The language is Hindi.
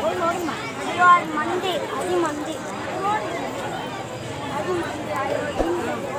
அது மந்தி அது மந்தி அது மந்தி